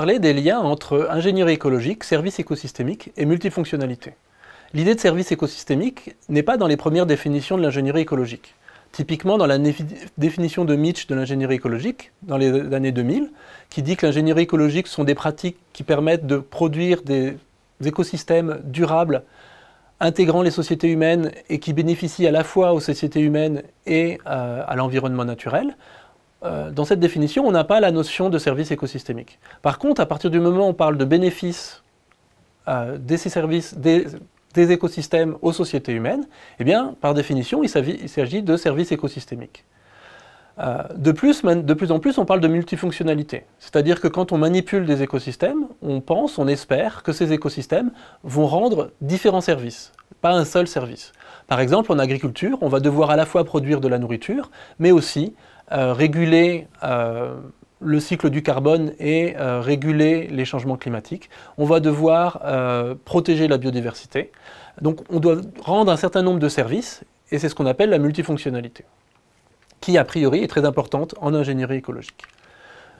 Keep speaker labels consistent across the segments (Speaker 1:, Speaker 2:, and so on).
Speaker 1: parler des liens entre ingénierie écologique, service écosystémique et multifonctionnalité. L'idée de service écosystémique n'est pas dans les premières définitions de l'ingénierie écologique. Typiquement, dans la définition de Mitch de l'ingénierie écologique, dans les années 2000, qui dit que l'ingénierie écologique sont des pratiques qui permettent de produire des écosystèmes durables, intégrant les sociétés humaines et qui bénéficient à la fois aux sociétés humaines et à l'environnement naturel. Euh, dans cette définition, on n'a pas la notion de service écosystémique. Par contre, à partir du moment où on parle de bénéfices euh, des, services, des, écosystèmes aux sociétés humaines, eh bien, par définition, il s'agit de services écosystémiques. Euh, de plus, de plus en plus, on parle de multifonctionnalité. C'est-à-dire que quand on manipule des écosystèmes, on pense, on espère que ces écosystèmes vont rendre différents services, pas un seul service. Par exemple, en agriculture, on va devoir à la fois produire de la nourriture, mais aussi réguler euh, le cycle du carbone et euh, réguler les changements climatiques. On va devoir protéger la biodiversité. Donc on doit rendre un certain nombre de services, et c'est ce qu'on appelle la multifonctionnalité, qui a priori est très importante en ingénierie écologique.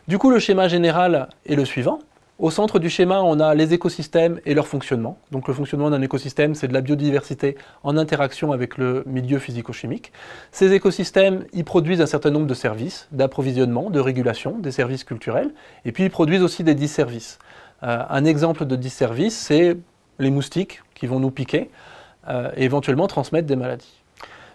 Speaker 1: Du coup, le schéma général est le suivant. Au centre du schéma, on a les écosystèmes et leur fonctionnement. Donc le fonctionnement d'un écosystème, c'est de la biodiversité en interaction avec le milieu physico-chimique. Ces écosystèmes, ils produisent un certain nombre de services, d'approvisionnement, de régulation, des services culturels, et puis ils produisent aussi des disservices. Euh, un exemple de disservice, c'est les moustiques qui vont nous piquer euh, et éventuellement transmettre des maladies.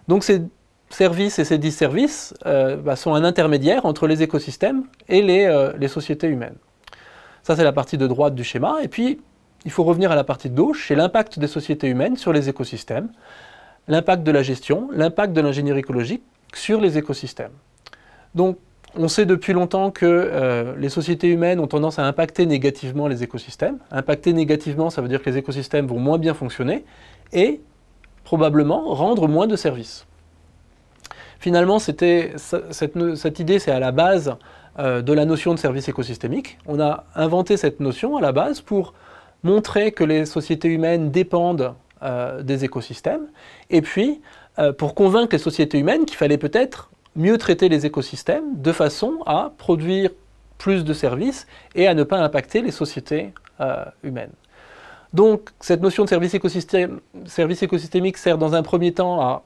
Speaker 1: Donc ces services et ces disservices euh, bah, sont un intermédiaire entre les écosystèmes et les sociétés humaines. Ça, c'est la partie de droite du schéma. Et puis, il faut revenir à la partie de gauche, c'est l'impact des sociétés humaines sur les écosystèmes, l'impact de la gestion, l'impact de l'ingénierie écologique sur les écosystèmes. Donc, on sait depuis longtemps que euh, les sociétés humaines ont tendance à impacter négativement les écosystèmes. Impacter négativement, ça veut dire que les écosystèmes vont moins bien fonctionner et probablement rendre moins de services. Finalement, cette, cette idée, c'est à la base euh, de la notion de service écosystémique. On a inventé cette notion à la base pour montrer que les sociétés humaines dépendent euh, des écosystèmes, et puis euh, pour convaincre les sociétés humaines qu'il fallait peut-être mieux traiter les écosystèmes de façon à produire plus de services et à ne pas impacter les sociétés humaines. Donc cette notion de service, service écosystémique sert dans un premier temps à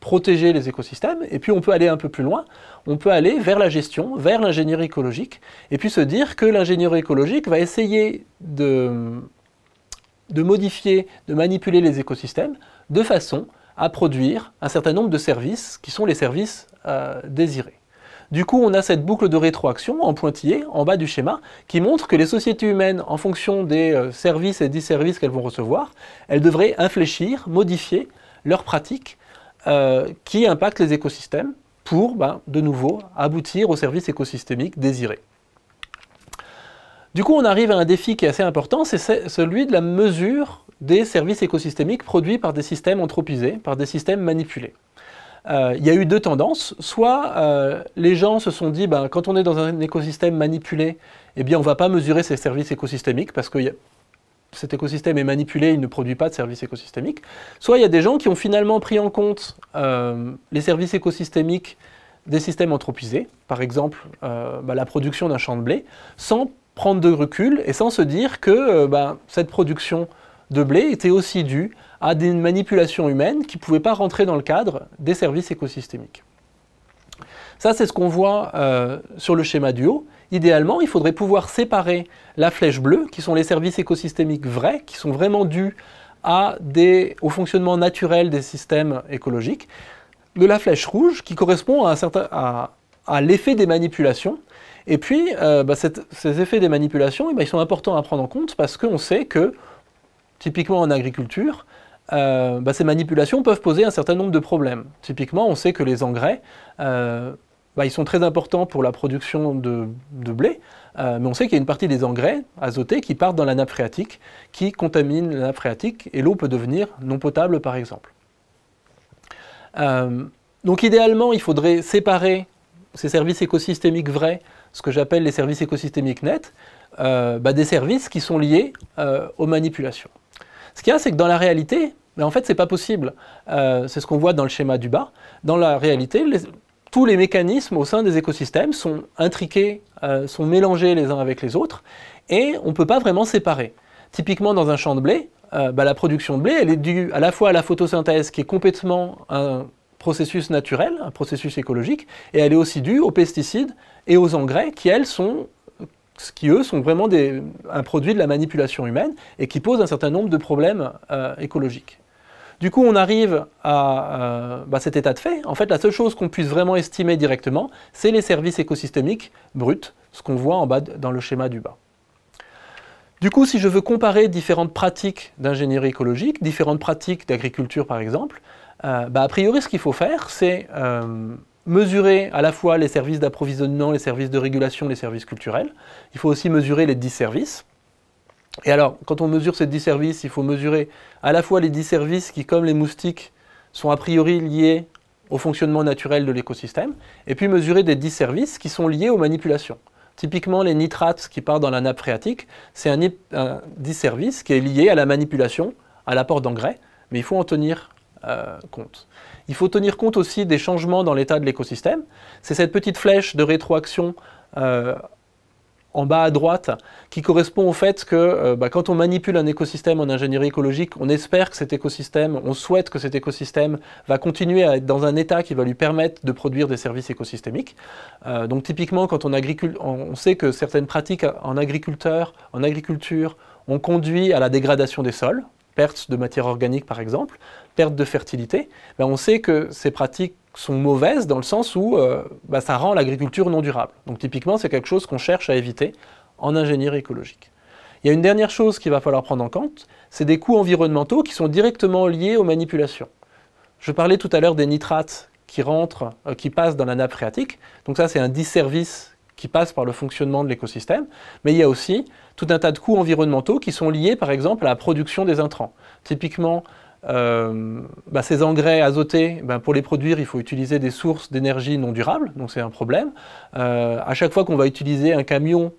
Speaker 1: protéger les écosystèmes, et puis on peut aller un peu plus loin, on peut aller vers la gestion, vers l'ingénierie écologique, et puis se dire que l'ingénierie écologique va essayer de, modifier, de manipuler les écosystèmes de façon à produire un certain nombre de services qui sont les services euh, désirés. Du coup, on a cette boucle de rétroaction en pointillé, en bas du schéma, qui montre que les sociétés humaines, en fonction des euh, services et des services qu'elles vont recevoir, elles devraient infléchir, modifier leurs pratiques euh, qui impactent les écosystèmes pour, ben, de nouveau, aboutir au service écosystémique désiré. Du coup, on arrive à un défi qui est assez important, c'est celui de la mesure des services écosystémiques produits par des systèmes anthropisés, par des systèmes manipulés. Euh, il y a eu deux tendances. Soit euh, les gens se sont dit, ben, quand on est dans un écosystème manipulé, eh bien, on ne va pas mesurer ces services écosystémiques parce que cet écosystème est manipulé, il ne produit pas de services écosystémiques. Soit il y a des gens qui ont finalement pris en compte euh, les services écosystémiques des systèmes anthropisés, par exemple euh, bah, la production d'un champ de blé, sans prendre de recul et sans se dire que euh, bah, cette production de blé était aussi due à des manipulations humaines qui ne pouvaient pas rentrer dans le cadre des services écosystémiques. Ça, c'est ce qu'on voit sur le schéma du haut. Idéalement, il faudrait pouvoir séparer la flèche bleue, qui sont les services écosystémiques vrais, qui sont vraiment dus au fonctionnement naturel des systèmes écologiques, de la flèche rouge, qui correspond à, l'effet des manipulations. Et puis, euh, bah, ces effets des manipulations, eh ben, ils sont importants à prendre en compte parce qu'on sait que, typiquement en agriculture, euh, bah, ces manipulations peuvent poser un certain nombre de problèmes. Typiquement, on sait que les engrais euh, bah, ils sont très importants pour la production de, blé, euh, mais on sait qu'il y a une partie des engrais azotés qui partent dans la nappe phréatique, qui contaminent la nappe phréatique, et l'eau peut devenir non potable par exemple. Euh, donc idéalement, il faudrait séparer ces services écosystémiques vrais, ce que j'appelle les services écosystémiques nets, euh, bah, des services qui sont liés aux manipulations. Ce qu'il y a, c'est que dans la réalité, mais en fait, ce n'est pas possible. c'est ce qu'on voit dans le schéma du bas. Dans la réalité, tous les mécanismes au sein des écosystèmes sont intriqués, euh, sont mélangés les uns avec les autres, et on ne peut pas vraiment séparer. Typiquement dans un champ de blé, euh, bah, la production de blé, est due à la fois à la photosynthèse, qui est complètement un processus naturel, un processus écologique, et elle est aussi due aux pesticides et aux engrais, qui sont eux sont vraiment un produit de la manipulation humaine et qui posent un certain nombre de problèmes euh, écologiques. Du coup, on arrive à euh, bah, cet état de fait. En fait, la seule chose qu'on puisse vraiment estimer directement, c'est les services écosystémiques bruts, ce qu'on voit en bas dans le schéma du bas. Du coup, si je veux comparer différentes pratiques d'ingénierie écologique, différentes pratiques d'agriculture par exemple, euh, bah, a priori ce qu'il faut faire, c'est euh, mesurer à la fois les services d'approvisionnement, les services de régulation, les services culturels. Il faut aussi mesurer les 10 services. Et alors, quand on mesure ces 10 services, il faut mesurer à la fois les 10 services qui, comme les moustiques, sont a priori liés au fonctionnement naturel de l'écosystème, et puis mesurer des 10 services qui sont liés aux manipulations. Typiquement, les nitrates qui partent dans la nappe phréatique, c'est un, un 10 services qui est lié à la manipulation, à l'apport d'engrais, mais il faut en tenir euh, compte. Il faut tenir compte aussi des changements dans l'état de l'écosystème. C'est cette petite flèche de rétroaction euh, en bas à droite, qui correspond au fait que euh, bah, quand on manipule un écosystème en ingénierie écologique, on espère que cet écosystème, on souhaite que cet écosystème va continuer à être dans un état qui va lui permettre de produire des services écosystémiques. Euh, donc typiquement, quand on, sait que certaines pratiques en agriculteur, en agriculture, ont conduit à la dégradation des sols, perte de matière organique par exemple, perte de fertilité, ben on sait que ces pratiques sont mauvaises dans le sens où euh, bah, ça rend l'agriculture non durable. Donc typiquement, c'est quelque chose qu'on cherche à éviter en ingénierie écologique. Il y a une dernière chose qu'il va falloir prendre en compte, c'est des coûts environnementaux qui sont directement liés aux manipulations. Je parlais tout à l'heure des nitrates qui rentrent, euh, qui passent dans la nappe phréatique. Donc ça, c'est un disservice qui passe par le fonctionnement de l'écosystème. Mais il y a aussi tout un tas de coûts environnementaux qui sont liés, par exemple, à la production des intrants. Typiquement, euh, bah, ces engrais azotés, ben, pour les produire, il faut utiliser des sources d'énergie non durables, donc c'est un problème. Euh, à chaque fois qu'on va utiliser un camion,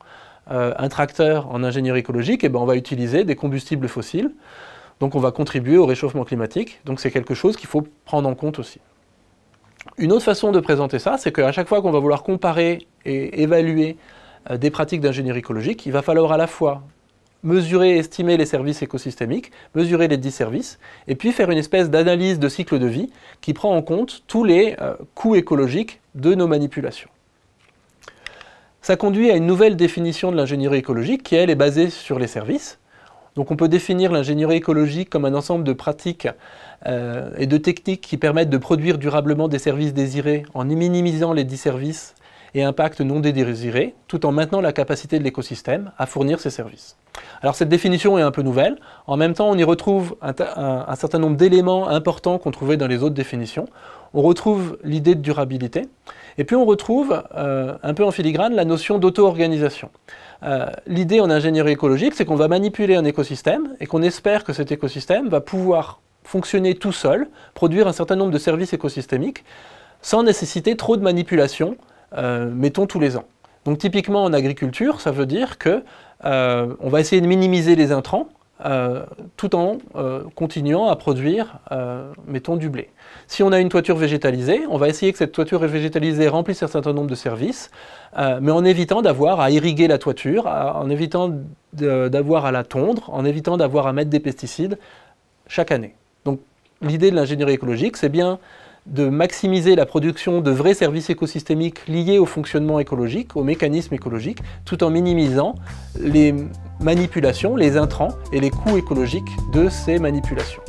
Speaker 1: euh, un tracteur en ingénierie écologique, eh ben, on va utiliser des combustibles fossiles. Donc on va contribuer au réchauffement climatique. Donc c'est quelque chose qu'il faut prendre en compte aussi. Une autre façon de présenter ça, c'est qu'à chaque fois qu'on va vouloir comparer et évaluer des pratiques d'ingénierie écologique, il va falloir à la fois mesurer, estimer les services écosystémiques, mesurer les 10 services, et puis faire une espèce d'analyse de cycle de vie qui prend en compte tous les euh, coûts écologiques de nos manipulations. Ça conduit à une nouvelle définition de l'ingénierie écologique qui, elle, est basée sur les services. Donc on peut définir l'ingénierie écologique comme un ensemble de pratiques euh, et de techniques qui permettent de produire durablement des services désirés en minimisant les 10 services et impacts non désirés, tout en maintenant la capacité de l'écosystème à fournir ces services. Alors cette définition est un peu nouvelle, en même temps on y retrouve un, certain nombre d'éléments importants qu'on trouvait dans les autres définitions. On retrouve l'idée de durabilité, et puis on retrouve euh, un peu en filigrane la notion d'auto-organisation. Euh, l'idée en ingénierie écologique, c'est qu'on va manipuler un écosystème et qu'on espère que cet écosystème va pouvoir fonctionner tout seul, produire un certain nombre de services écosystémiques, sans nécessiter trop de manipulation, mettons tous les ans. Donc typiquement en agriculture, ça veut dire que euh, on va essayer de minimiser les intrants euh, tout en euh, continuant à produire, mettons, du blé. Si on a une toiture végétalisée, on va essayer que cette toiture végétalisée remplisse un certain nombre de services, mais en évitant d'avoir à irriguer la toiture, en évitant d'avoir à la tondre, en évitant d'avoir à mettre des pesticides chaque année. Donc l'idée de l'ingénierie écologique, c'est bien de maximiser la production de vrais services écosystémiques liés au fonctionnement écologique, au mécanisme écologique, tout en minimisant les manipulations, les intrants et les coûts écologiques de ces manipulations.